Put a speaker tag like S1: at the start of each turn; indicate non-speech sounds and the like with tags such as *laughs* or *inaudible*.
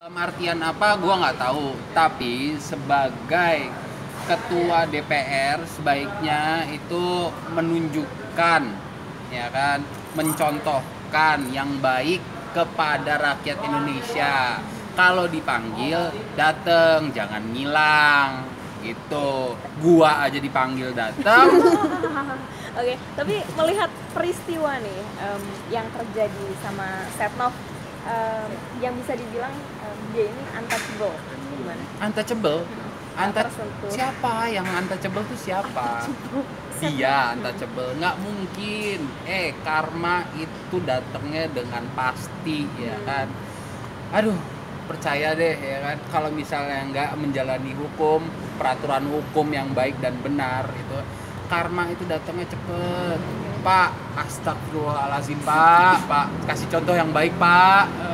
S1: Dalam artian apa gua nggak tahu, tapi sebagai ketua DPR sebaiknya itu menunjukkan ya kan, mencontohkan yang baik kepada rakyat Indonesia. Kalau dipanggil dateng, jangan ngilang gitu. Gua aja dipanggil datang, *laughs*
S2: Oke, tapi melihat peristiwa nih em, yang terjadi sama Setnov em, yang bisa dibilang em, dia ini untouchable gimana?
S1: untouchable. Anta
S2: tersentuh.
S1: siapa yang untouchable tuh siapa? Dia untouchable, nggak mungkin. Eh, karma itu datangnya dengan pasti ya kan. Aduh, percaya deh ya kan. Kalau misalnya nggak menjalani hukum, peraturan hukum yang baik dan benar itu, karma itu datangnya cepet. Pak, astagfirullahalazim Pak, Pak kasih contoh yang baik Pak.